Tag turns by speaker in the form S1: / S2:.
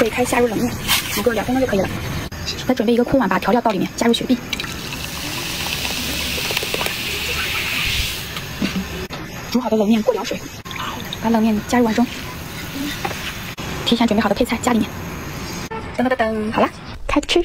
S1: 水开，下入冷面，煮个两分钟就可以了。再准备一个空碗，把调料倒里面，加入雪碧。煮好的冷面过凉水，把冷面加入碗中。提前准备好的配菜加里面。噔噔噔噔，好了，开吃。